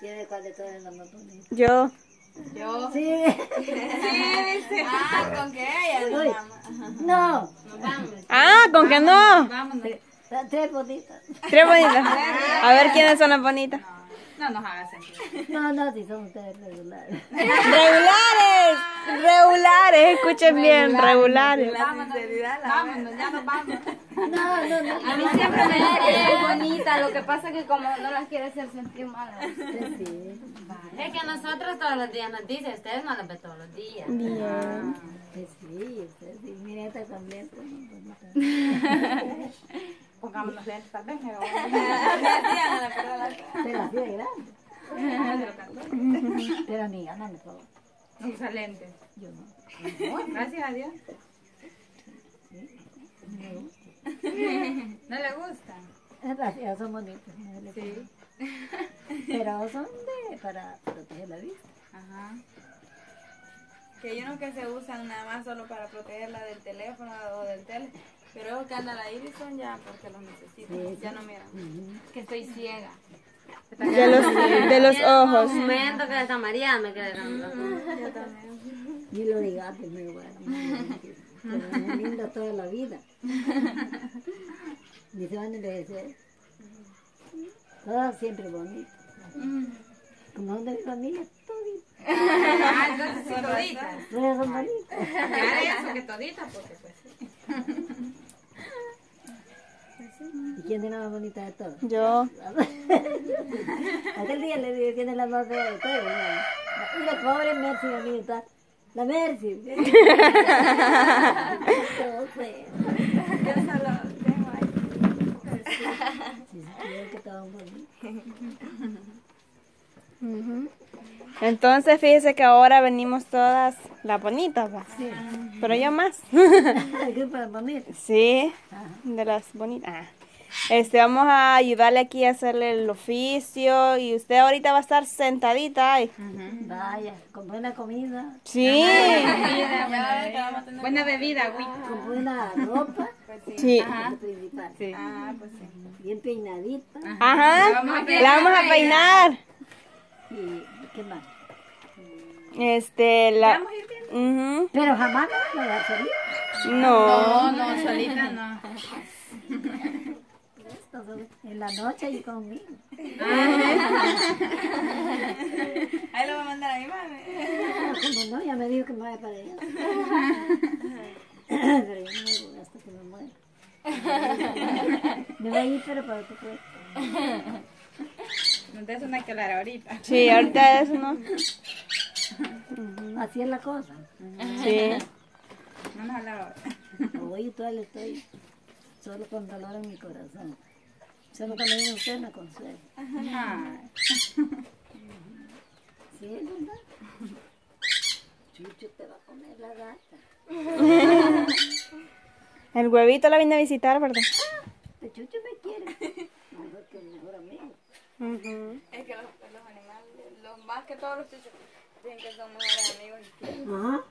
¿Quién es cuál de todas es la más bonita? Yo. Yo. Sí. Ah, con que ella Uy. nos vamos. No. Nos vamos. Ah, ¿con que no? Vámonos. Tres, tres bonitas. Tres bonitas. A ver quiénes son las bonitas. No nos hagas sentir. No, no, si son ustedes regulares. Regulares. Regulares. Escuchen bien. Regulares. Vámonos, vámonos, ya nos vamos. No, no, no. A mí siempre me dice es bonita, lo que pasa es que como no las quiere hacer sentir mal. Usted sí. Es que nosotros todos los días nos dice, ustedes no las ven todos los días. Bien. Usted sí, usted sí. Mira, esta también es bonita. Pongámonos lentes, tal vez. Pero Pero así de grande. Pero ni ganan de favor. Usa lentes. Yo no. Gracias a Dios. ¿No le gusta? Gracias, son no le Sí. Pero son de, para proteger la vista. Ajá. Que hay unos que se usan nada más solo para protegerla del teléfono o del tele. Pero esos que andan la iris son ya porque los necesitan. Sí, sí. Ya no miran. Que estoy ciega. De los, de los ojos. Un momento que está María me quedé. Yo también. Y lo de gato es muy bueno. Pero es linda toda la vida. Ni se van a envejecer. Todas siempre bonitas. Como son de mi familia, toditas. Ah, entonces sí, toditas. Todas son bonitas. Ya eso que toditas, porque pues sí. ¿Y quién es la más bonita de todas? Yo. Aquel día le dije quién es la más fea de todas. Y la pobre Mercy, a mí está. La Mercy. Yo solo tengo ahí. Que estaban. Entonces fíjese que ahora venimos todas las bonitas, ¿va? Sí. Pero yo más. Grupo de bonitas. Sí, Ajá. de las bonitas. Ah. Este, vamos a ayudarle aquí a hacerle el oficio y usted ahorita va a estar sentadita. ahí. Vaya, con buena comida, Sí, Buena bebida, güey. con buena ropa, sí. es lo principal. Ah, pues sí. Bien peinadita. Ajá, la vamos a peinar. ¿Y qué más? Este, la... Ujú. Pero jamás me a dejar salir. No. No, no, solita no. En la noche y conmigo. Ahí lo va a mandar a mi mami. Como no, ya me dijo que me vaya para allá. Pero yo no me voy hasta que me muera. Me voy a ir, pero para que pueda. No te una que hablar ahorita. Sí, ahorita no. Así es la cosa. Sí. No nos hablar ahora. Hoy todavía estoy solo con dolor en mi corazón. Solo cuando viene usted me consuela. Ay. ¿Sí es verdad? Chucho te va a comer la gata. El huevito la vine a visitar, ¿verdad? Este Chucho me quiere. Mejor que mi mejor amigo. Ujú. Es que los, los animales, los más que todos los chuchos, dicen que son mejores amigos. Ajá.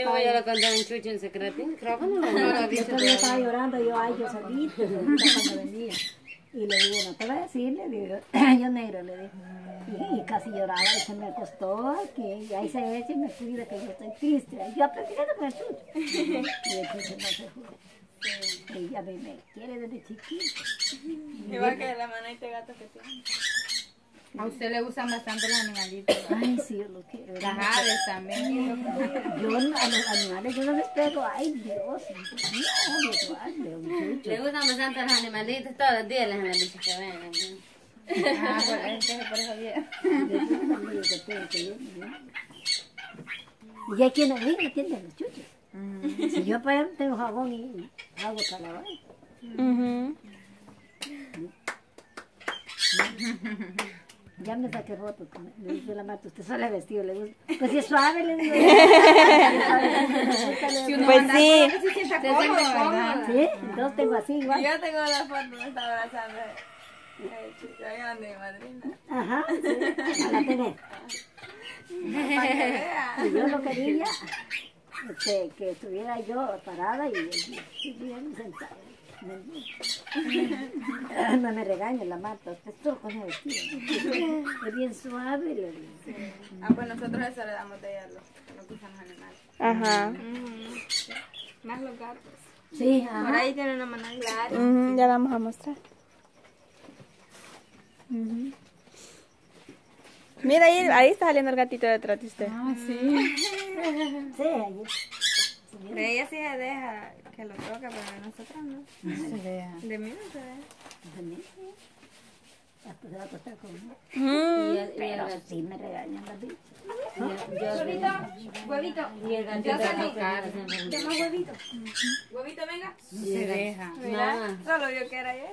Estaba, voy a conté en Chucho en secretín. Creo que no día todavía. estaba llorando, yo, ay, yo solita cuando venía. Y le digo, no te voy a decir, le digo, yo negro, le digo. Y, y casi lloraba y se me acostó, que y ahí se echa y me cuida, que yo estoy triste. Y yo aprendiendo con el chucho. Y el chucho no se jura. Y a mí me quiere desde chiquito. Igual que la manita de gato que tiene. A usted le gustan bastante los animalitos. Ay, sí, yo lo quiero. Las aves también. Yo a los animales yo no les pego, ay Dios. Le gustan bastante los animalitos, todos los días han dicho que vengan. Ah, por, entonces por eso bien. Y hay quienes ven atienden los chuchos. Si yo para tengo jabón y hago para lavar. Ya me saqué fotos, le dice la mata, usted sale vestido, le gusta. Pues si es suave, le digo. Si uno Pues anda sí. Sí, entonces tengo así igual. Yo tengo la foto donde está abrazando. Ahí madrina. Ajá, sí, tener. Para vea. Y yo lo quería este, que estuviera yo parada y bien sentada. No me regañe la mata, usted solo con el vestido. Es bien suave, le digo. Ah, pues nosotros eso le damos de ella a los que gustan los animales. Ajá. Más los gatos. Sí, Por ahí tiene una manadita. Ujú, ya la vamos a mostrar. Mira, ahí, ahí está saliendo el gatito detrás de usted. Sí, ahí. Pero ella sí se deja que lo toque, pero de nosotros no. De mí no se deja. También, sí. Hasta se va a acostar conmigo. Pero sí me regañan las bichas. Huevito. Y el gatito de tocar. Toma huevito. Huevito, venga. Se deja. Mira, solo vio que era ella.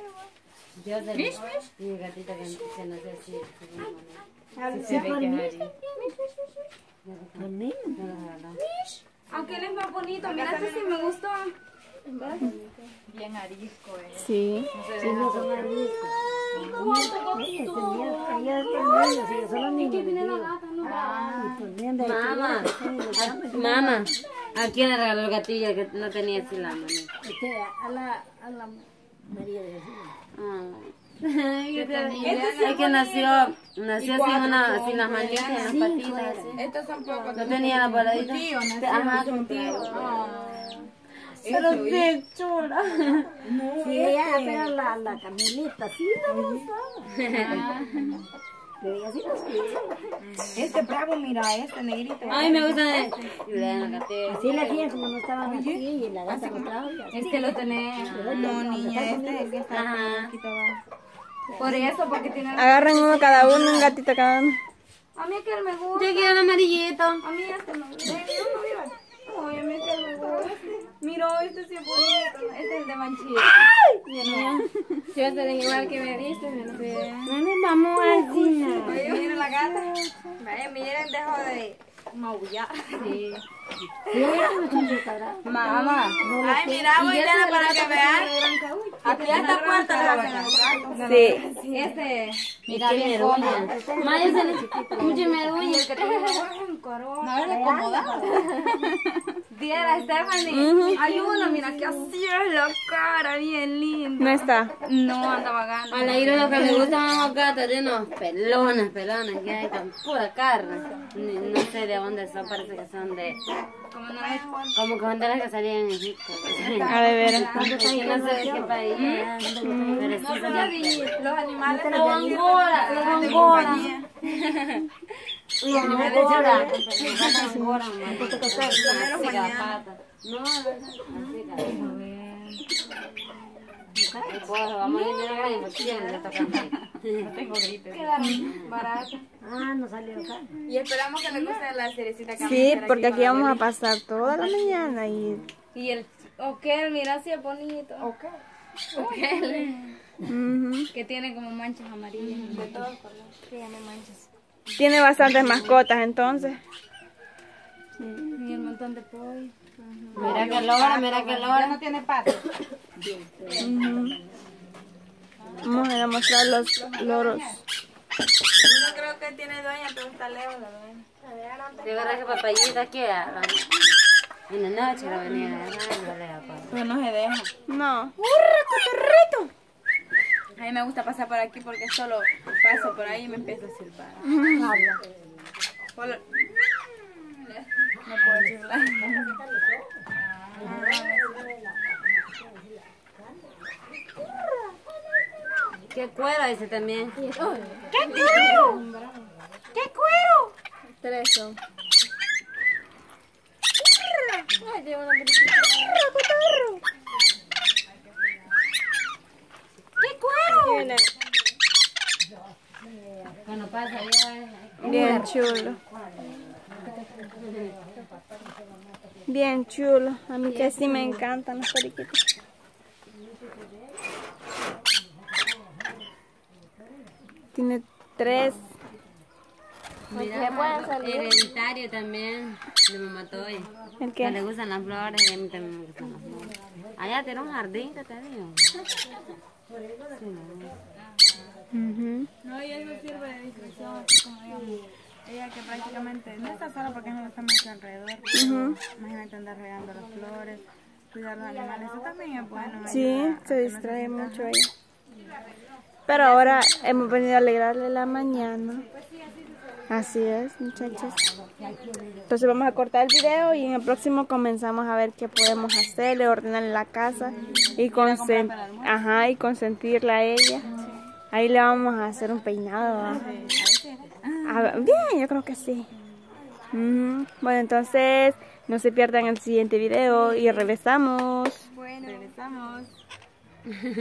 yo se Y el gatito que, que no sé si... Sí, Se ve que mí. es. No él es más bonito. Mira, este sí me gustó. Sí. Sí, no son digo. Y pues bien de Mamá, mamá, ¿a quién le regaló el gatillo que no tenía así la mano? A la, a la María de Jesús. Ay, es que nació, nació sin, una, sin las manitas y las patitas. Estos son pocos. No tenía la paladita. Ajá, contigo. Pero sí, chula. Sí, ella pero la, la Camilita, sí la gustaba. Pero ella sí la sabía. Este bravo, mira, este negrito. Ay, me gusta la gatilla. Así le hacían como no estaban aquí y la gata con Claudia. Este lo tenés. No, niña, este que está un poquito abajo. Por eso, porque tiene. Agarren uno cada uno, un gatito cada uno. A mí aquel me gusta. Yo quiero el amarillito. A mí este me gusta. Ay, a mí aquel me gusta. Mira, este sí es bonito. Este es el de manchilla. Si vas a ser igual que me diste, me lo sé. Vamos al cine. Oye, miren la gata. Vaya, miren, dejo de maullar. Sí. Mamá. Ay, mira, voy a para que vean. Aquí ya está puerta la. Sí. Este. Mira, bien. Maya. Mucho me uña. Corón. No. Diera, Stephanie. Hay uno, mira, que así es la cara, bien lindo. No está. No, anda vagando. A la Ira lo que le gustan a los gatos de unos pelones, pelones, que hay con pura carne. Ni- No sé de dónde son, parece que son de... Como no que son de las que salían en Egipto. A que no sé de qué país es, pero sí son de... Los animales Los Angora, los Angora. Los Angora, Así gapata. No, así Vamos a ir a la quedaron barato. Ah, no salió acá. Y esperamos que les guste la cerecita que a Sí, porque aquí vamos a pasar toda la mañana y... Y el ok, mira si es bonito. Ok. Ujú. Que tiene como manchas amarillas. De todos colores. Tiene manchas. Tiene bastantes mascotas entonces. Y el montón de pollo. Mira que logra, mira que logra. no tiene patas. Vamos a mostrar los loros. Uno creo que tiene dueña, pero está lejos la dueña. De verdad que papayita aquí a la- en la noche lo venía a agarrar y lo pues. Pero no se deja. No. A mí me gusta pasar por aquí porque solo paso por ahí y me empiezo a silbar. No puedo chiflar. ¿Qué cuero ese también? Tres son. Viene Cuando pasa ya... Bien chulo. Bien chulo. A mí que sí me encantan los periquitos. Tiene tres. Mira, hereditario también de mamá Toy. ¿El Que le qué? gustan las flores y a mí también me gustan las flores. Allá tiene un jardín, que te digo. Ujú. No, y eso sirve de distracción, así como digamos, ella que prácticamente no está sola porque no está mucho alrededor. Ujú. Imagínate andar regando las flores, cuidar los animales, eso también es bueno. Sí, se no distrae mucho ella. Pero ahora hemos venido a alegrarle la mañana. Así es, muchachos. Entonces vamos a cortar el video y en el próximo comenzamos a ver qué podemos hacerle, ordenar la casa y, Ajá, y consentirla a ella. Ahí le vamos a hacer un peinado. Ah, bien, yo creo que sí. Bueno, entonces no se pierdan el siguiente video y regresamos. Bueno, regresamos.